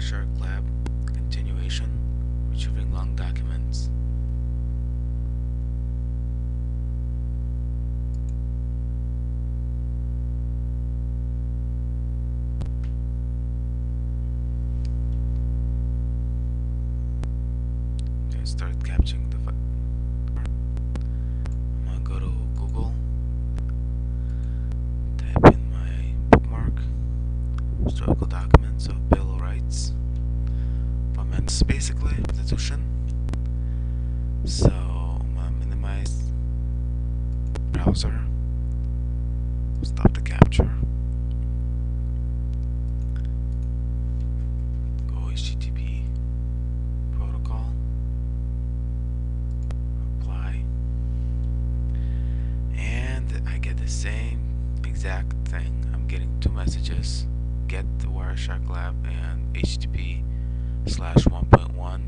Wireshark Lab continuation, retrieving long documents. Okay, start capturing the historical documents of Bill of Rights it's basically Constitution. So I'm gonna minimize browser, stop the capture, go HTTP protocol, apply, and I get the same exact thing. I'm getting two messages get the Wireshark Lab and HTTP slash 1.1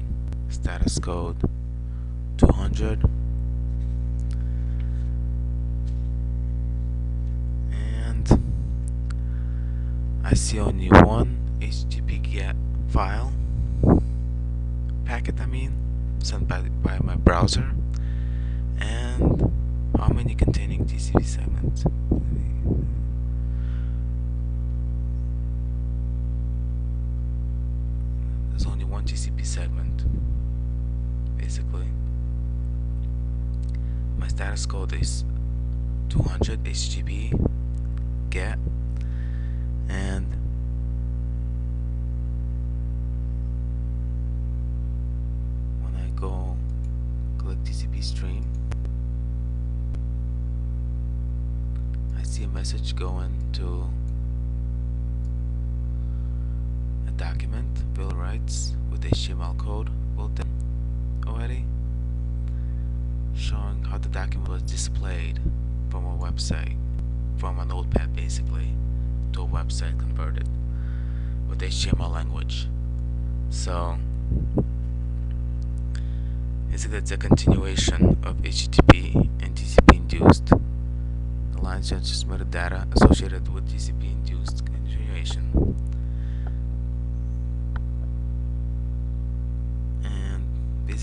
status code 200 and I see only one HTTP get file packet I mean sent by, by my browser. And how many containing TCP segments one TCP segment basically. My status code is 200 HTTP get and when I go click TCP stream I see a message going to document, Bill Rights, with HTML code built in already, showing how the document was displayed from a website, from a notepad basically, to a website converted with HTML language. So, basically it's a continuation of HTTP and TCP induced. The lines line changes metadata associated with TCP induced continuation.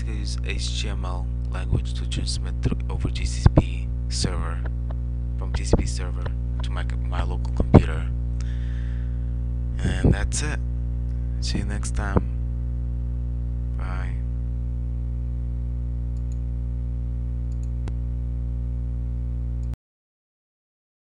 Basically use HTML language to transmit through over TCP server from TCP server to my my local computer. And that's it. See you next time.